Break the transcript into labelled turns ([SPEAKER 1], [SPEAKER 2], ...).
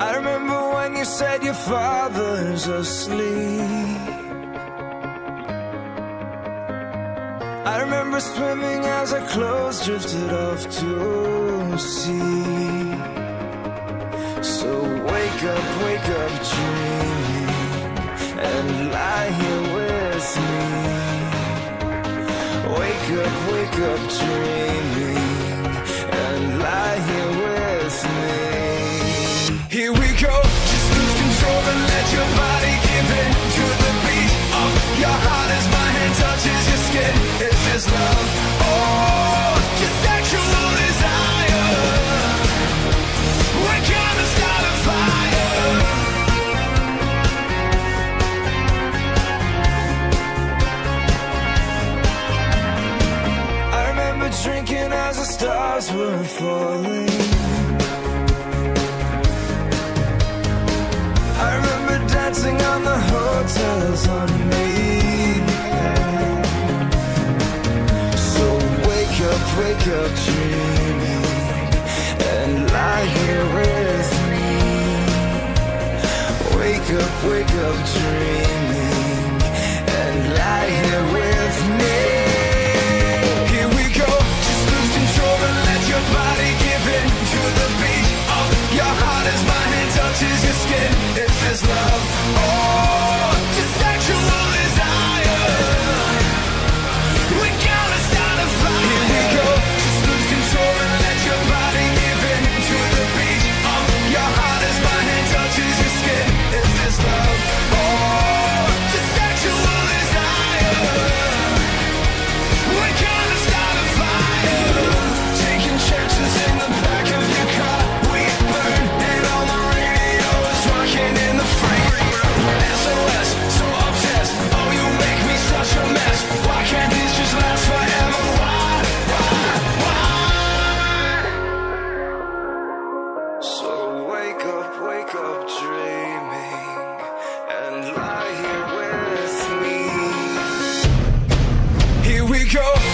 [SPEAKER 1] I remember when you said your father's asleep. I remember swimming as our clothes drifted off to sea. So wake up, wake up, dreaming, and lie here with me. Wake up, wake up, dreaming, here. Here we go, just lose control and let your body stars were falling. I remember dancing on the hotels on Mayfair. So wake up, wake up, dreaming, and lie here with me. Wake up, wake up, dreaming, go.